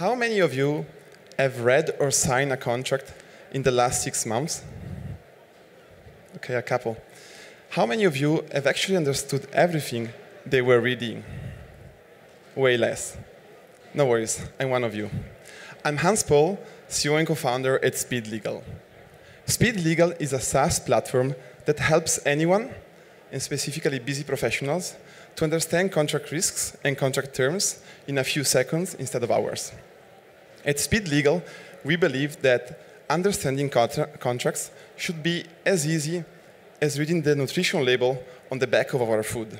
How many of you have read or signed a contract in the last six months? Okay, a couple. How many of you have actually understood everything they were reading? Way less. No worries, I'm one of you. I'm Hans Paul, CEO and co-founder at Speed Legal. Speed Legal is a SaaS platform that helps anyone, and specifically busy professionals, to understand contract risks and contract terms in a few seconds instead of hours. At Speed Legal, we believe that understanding contra contracts should be as easy as reading the nutrition label on the back of our food.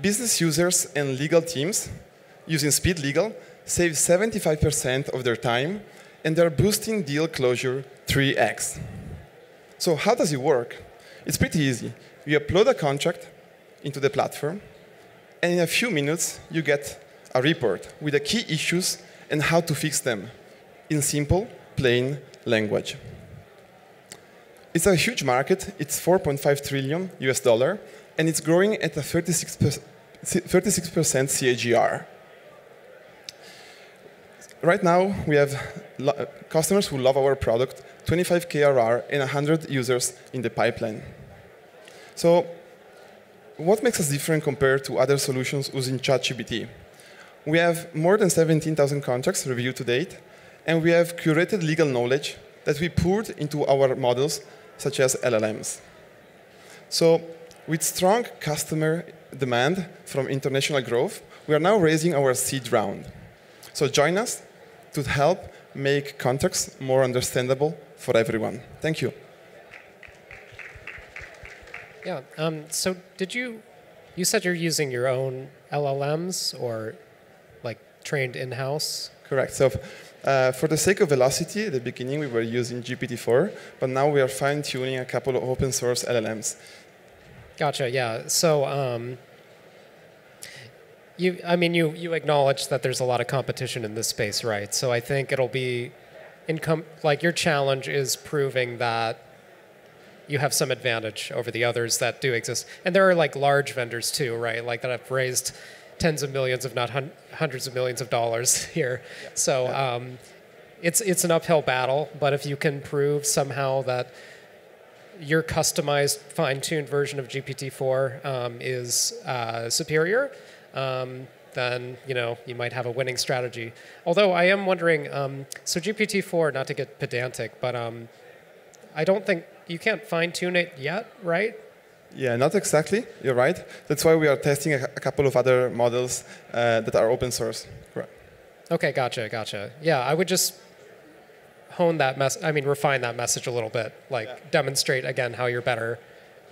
Business users and legal teams using Speed Legal save 75% of their time and they're boosting deal closure 3x. So how does it work? It's pretty easy. You upload a contract into the platform, and in a few minutes, you get a report with the key issues and how to fix them in simple, plain language. It's a huge market. It's 4.5 trillion US dollar, and it's growing at a 36%, 36% CAGR. Right now, we have customers who love our product, 25 K ARR, and 100 users in the pipeline. So what makes us different compared to other solutions using ChatGPT? We have more than 17,000 contracts reviewed to date, and we have curated legal knowledge that we poured into our models, such as LLMs. So with strong customer demand from international growth, we are now raising our seed round. So join us to help make contracts more understandable for everyone. Thank you. Yeah. Um, so did you, you said you're using your own LLMs or trained in-house? Correct. So uh, for the sake of velocity, at the beginning we were using GPT-4, but now we are fine-tuning a couple of open source LLMs. Gotcha, yeah. So um, you, I mean, you, you acknowledge that there's a lot of competition in this space, right? So I think it'll be, income, like your challenge is proving that you have some advantage over the others that do exist. And there are like large vendors too, right? Like that have raised tens of millions, if not hun hundreds of millions of dollars here. Yeah. So um, it's it's an uphill battle. But if you can prove somehow that your customized, fine-tuned version of GPT-4 um, is uh, superior, um, then you know you might have a winning strategy. Although I am wondering, um, so GPT-4, not to get pedantic, but um, I don't think you can't fine tune it yet, right? Yeah, not exactly. You're right. That's why we are testing a, a couple of other models uh, that are open source. Right. Okay, gotcha, gotcha. Yeah, I would just hone that mess. I mean, refine that message a little bit. Like yeah. demonstrate again how you're better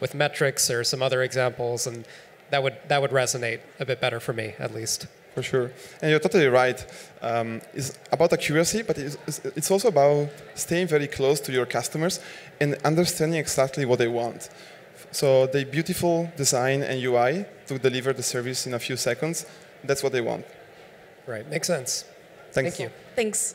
with metrics or some other examples, and that would that would resonate a bit better for me at least. For sure, and you're totally right. Um, it's about accuracy, but it's, it's also about staying very close to your customers and understanding exactly what they want. So the beautiful design and UI to deliver the service in a few seconds, that's what they want. Right, makes sense. Thanks. Thank you. Thanks.